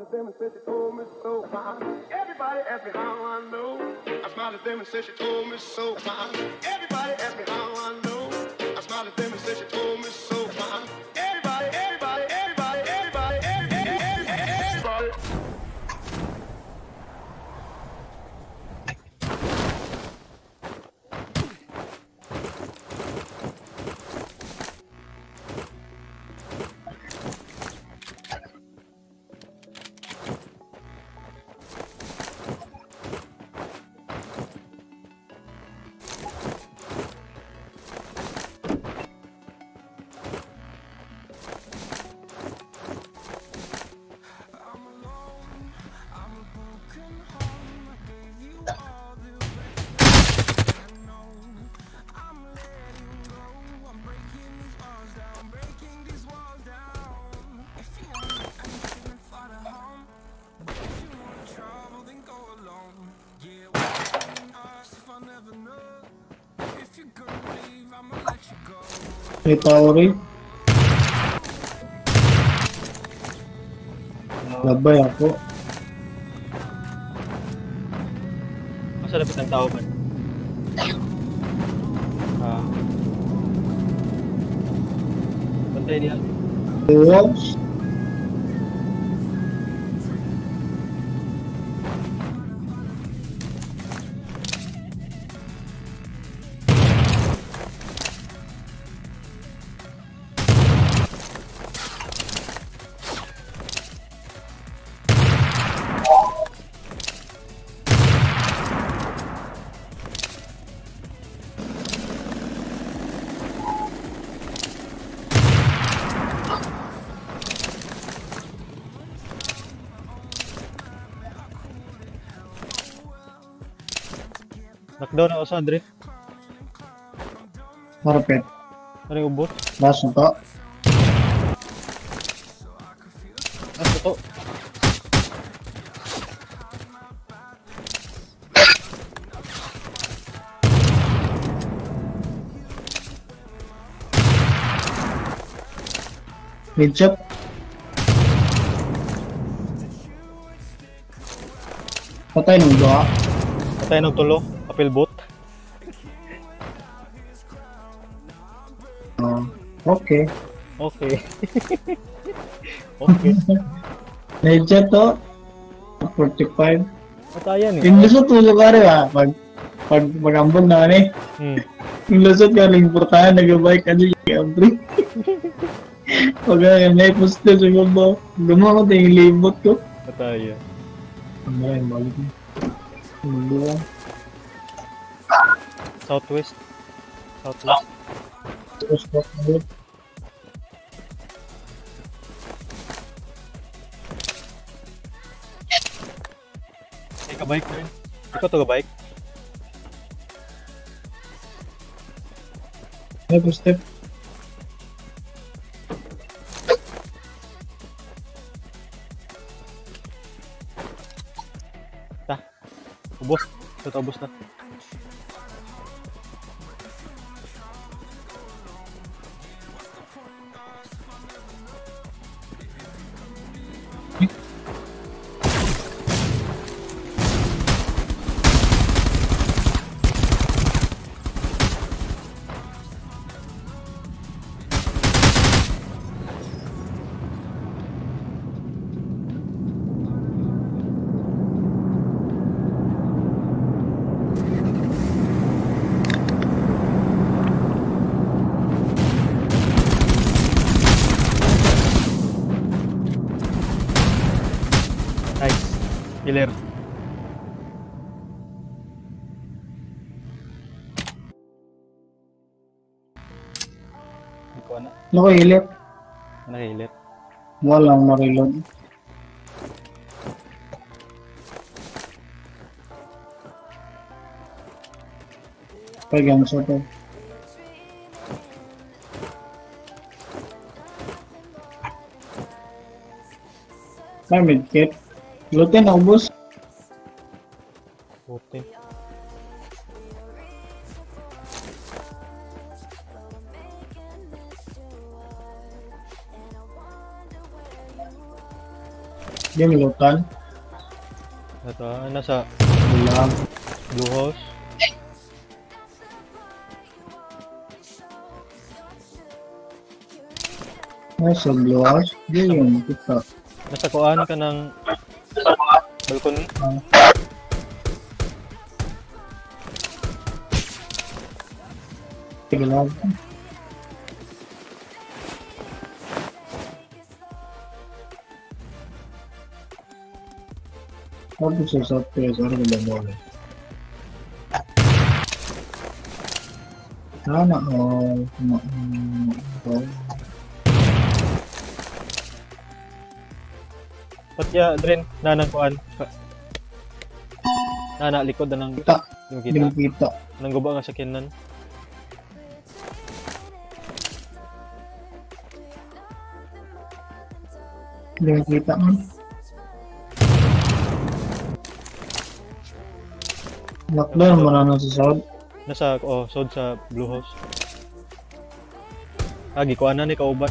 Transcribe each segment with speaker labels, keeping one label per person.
Speaker 1: smiled at them and said she told me so. Everybody asked me how I know. I smiled at them and said she told me so. Everybody asked me how I know. I smiled at them and said she told me so.
Speaker 2: May Tauri. Labay ako.
Speaker 3: Masa dapat ng tao man? Ah. Pantay niya.
Speaker 2: Wolves.
Speaker 3: Knockdown ako sa Andre.
Speaker 2: Marapit.
Speaker 3: Ano yung ubot?
Speaker 2: Last na to.
Speaker 3: Ah, ito.
Speaker 2: Headshot. Patay ng dua.
Speaker 3: Patay ng tulo. Apil boot.
Speaker 2: Okay.
Speaker 3: Okay. okay.
Speaker 2: Headshot to. 45.
Speaker 3: Patayan eh.
Speaker 2: Yung lusot tulog ka rin ah. Pag, pag magambong na ni.
Speaker 3: Hmm.
Speaker 2: Yung lusot ka rin portahan. Nag-bike ka dyan. Kambri. Pag uh, may poste sa gumbo. Gumawa ko yung libot ko.
Speaker 3: Patayan.
Speaker 2: Ano rin, balik mo. Hindi ah.
Speaker 3: Southwest. Southwest.
Speaker 2: Tapos ko ulit.
Speaker 3: Ay, kabike ko rin. Ikaw to kabike.
Speaker 2: May poste.
Speaker 3: Ta. Ubos. Ito, ubos na. Ko na.
Speaker 2: Nakahilip.
Speaker 3: Nahilit.
Speaker 2: Walang marilod. Pagan sa to. May medkit. Gluten na ubos.
Speaker 3: Putin.
Speaker 2: Di milutan.
Speaker 3: Ito, ah, nasa
Speaker 2: Wala.
Speaker 3: Blue House.
Speaker 2: Ay, sa blue house. Di yun, kita.
Speaker 3: Nasa kuan ka ng balcony.
Speaker 2: Sige lang. Software, sorry ko lang mo. Sana all. Ma- all.
Speaker 3: Patya, Dren, nanang kuan. Ka- Nana, likod na ng
Speaker 2: Kita.
Speaker 3: yung kita.
Speaker 2: mo kita.
Speaker 3: Nang guba nga sa kinan.
Speaker 2: Mo kita man. Lockdown mo na sa South.
Speaker 3: Nasa, oh, sod sa Blue House. Agi, kuan na ni kauban.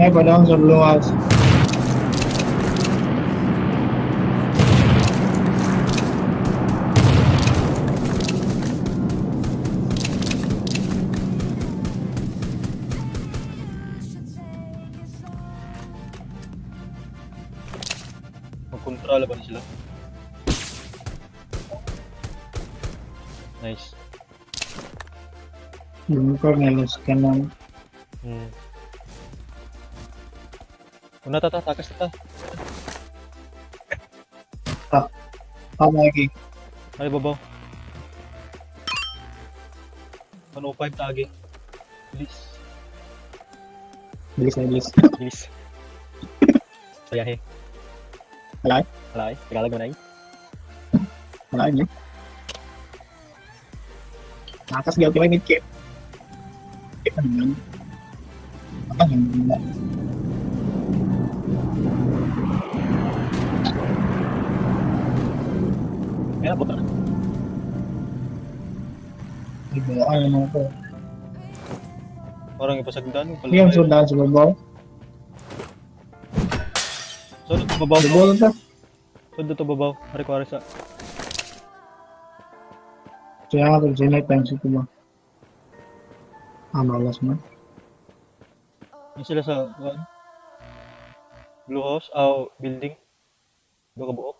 Speaker 2: Ay, padang sa Blue House.
Speaker 3: Magkontrol ba na sila? Nice.
Speaker 2: Yung Cornelis ka na.
Speaker 3: Hmm. Una tata, takas tata.
Speaker 2: Tama lagi.
Speaker 3: Ay, babaw. 105 tagi. Bilis.
Speaker 2: Bilis na bilis.
Speaker 3: Bilis. Sayahe.
Speaker 2: Alay?
Speaker 3: Alay. Tagalog mo na eh.
Speaker 2: Wala niya. Nakas gaw kaya mid cap. Cap ano yun? Apa yun?
Speaker 3: Kaya buta na.
Speaker 2: Di ba? Ano naman ko?
Speaker 3: Parang ipasagdan.
Speaker 2: Hindi yung sundan sa babaw.
Speaker 3: So, dito babaw.
Speaker 2: Babaw lang
Speaker 3: So, dito babaw. Hari ko sa.
Speaker 2: Kaya nga ito, sinay time sa ba? Ah, malas mo.
Speaker 3: Yung sila sa, kuan? Blue house, aw, building. Doon ka buok.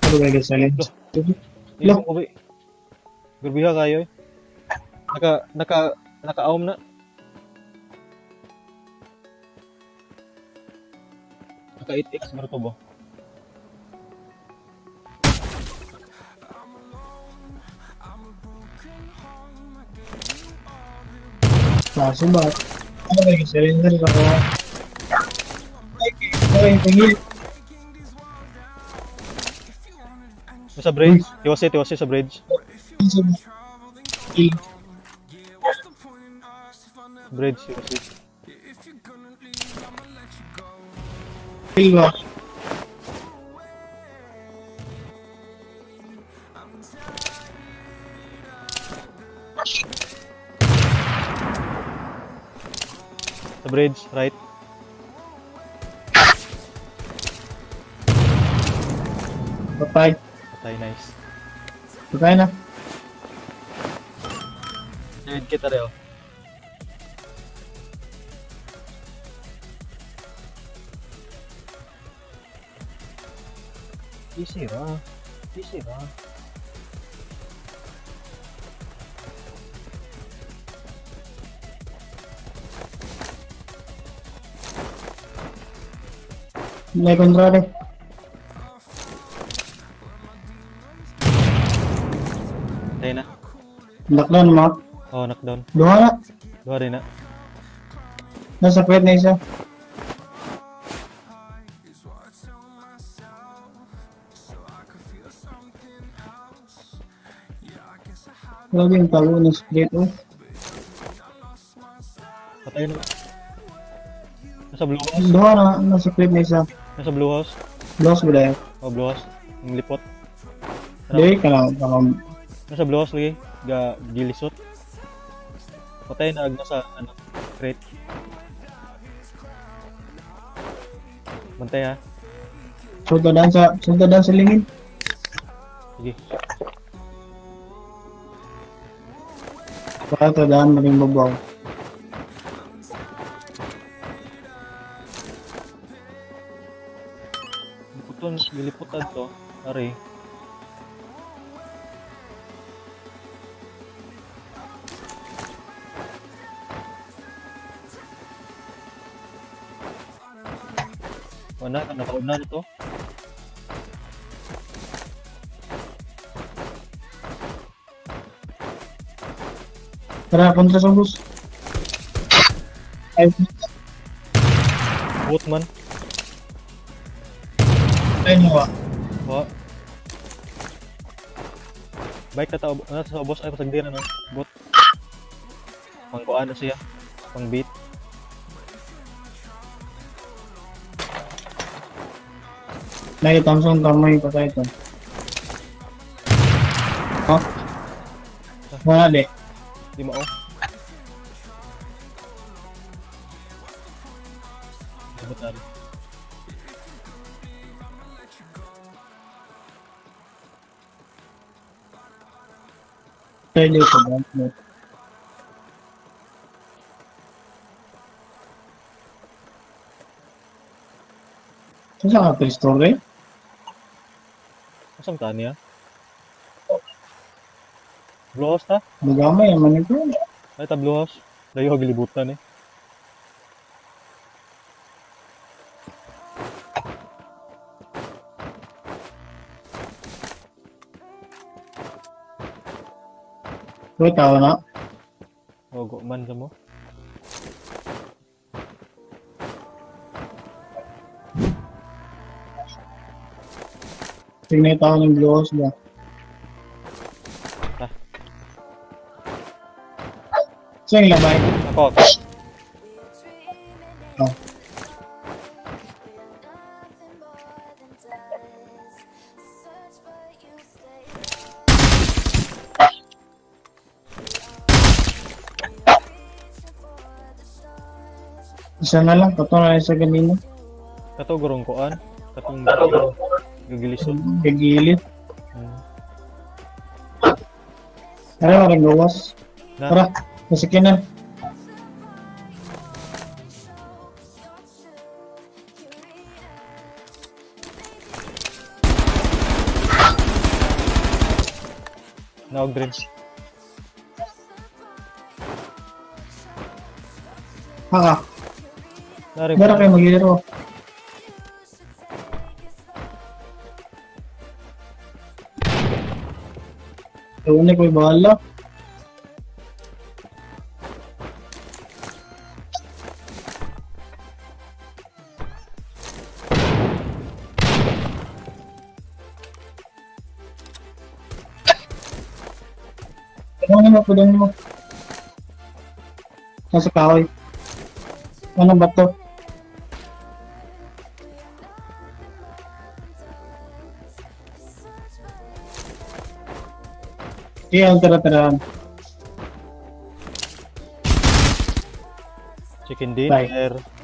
Speaker 2: Ano ba yung?
Speaker 3: Hindi
Speaker 2: Lo.
Speaker 3: ko uwi. Garbiha kayo eh. Naka, naka, naka-aum na. Naka 8x, meron to ba?
Speaker 2: Kaso ba? Ano ba yung cylinder sa ko? Ay.
Speaker 3: Yung Sa bridge. Tiwasi, tiwasi sa bridge.
Speaker 2: Il.
Speaker 3: Bridge, tiwasi.
Speaker 2: Il ba?
Speaker 3: Sa bridge, right.
Speaker 2: Patay.
Speaker 3: Patay, nice.
Speaker 2: Patay na.
Speaker 3: David kita rin oh. Easy ra. Easy ra.
Speaker 2: May kontrare.
Speaker 3: Patay na.
Speaker 2: Lockdown mo.
Speaker 3: Oh, knockdown.
Speaker 2: Duha na.
Speaker 3: Duha rin na.
Speaker 2: Nasa kwet na isa. Grabe yung tago ng split, oh.
Speaker 3: Patay na. Nasa blue house.
Speaker 2: Duha na, nasa split na isa.
Speaker 3: Nasa blue house.
Speaker 2: Lost ba dahil?
Speaker 3: Oh, blue house. Yung lipot.
Speaker 2: Dili ka lang,
Speaker 3: Nasa blue house lagi. Ga gilisot. Patay na nasa ano, crate. Bantay ha.
Speaker 2: sultadan sa, sultadan sa lingin.
Speaker 3: Sige.
Speaker 2: Para tadaan maling babaw.
Speaker 3: Liputon, giliputan to. Ari. Wala ka nakauna nito.
Speaker 2: Tara, kontra sa bus. Ay,
Speaker 3: Boat man.
Speaker 2: ay nawa.
Speaker 3: Wa. Bike na tao. Ano sa boss ay pasagdi na no. Boat. Pangkuan na siya. Pang beat.
Speaker 2: Lagi Thompson, kamay pa tayo ito. Oh? Wala di.
Speaker 3: Di mo oh. Libutan.
Speaker 2: Tayo dito ba? Saan ka story?
Speaker 3: Asam ka niya? Blue house ta?
Speaker 2: Magamay, man ito.
Speaker 3: Ay ta blue house. Dayo gilibutan eh.
Speaker 2: Uy, tao na.
Speaker 3: Ogo man ka mo.
Speaker 2: Tingnan yung tao ng Blue House ba? Saan yung labay?
Speaker 3: Ako.
Speaker 2: Oh. Isa na lang, kato na lang sa ganina.
Speaker 3: Kato gurong kuan. Katong gagilisod.
Speaker 2: Gagilid.
Speaker 3: Hmm.
Speaker 2: Tara, maring gawas.
Speaker 3: Na.
Speaker 2: Tara, masakyan na.
Speaker 3: Naog din.
Speaker 2: Haka,
Speaker 3: Nari
Speaker 2: meron kayo maglaro. Una ko bahala. dyan mo. Nasa kahoy. Iya, ano ba to? Okay, ang tara-tarahan.
Speaker 3: Chicken dinner.
Speaker 2: Bye.